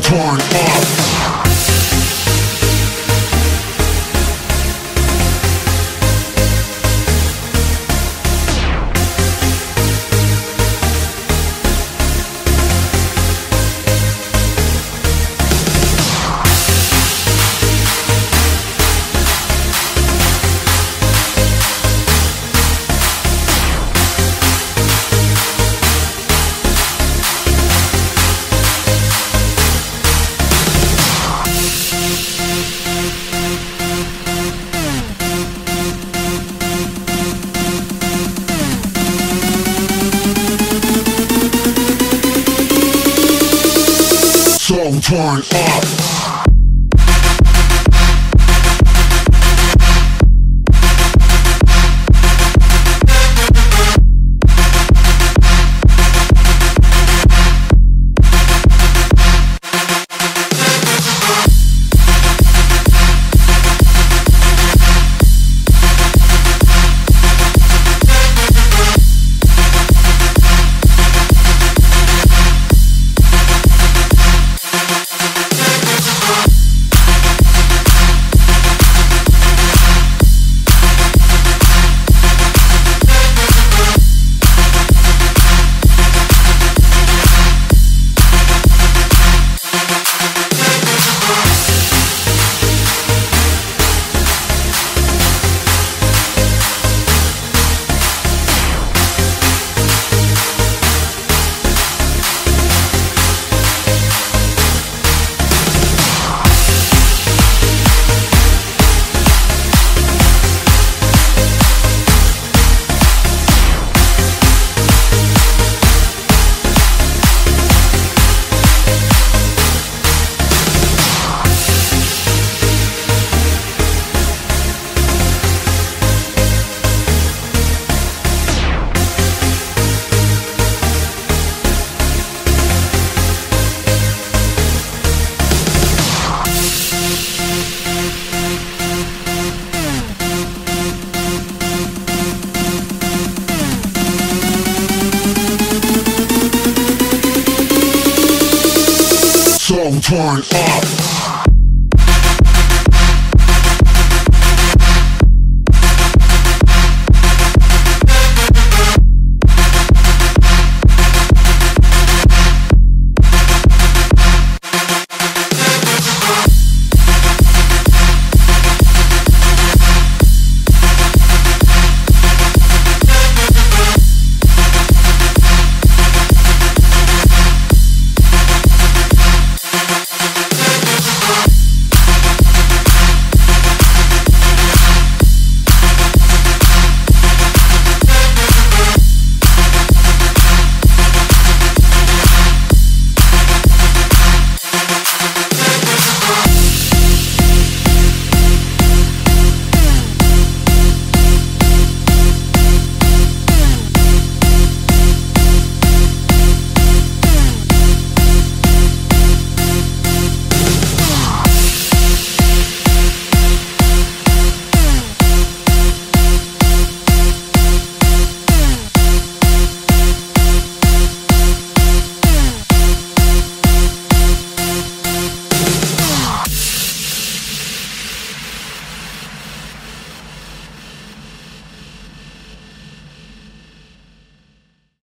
torn up. torn up. Song turn up.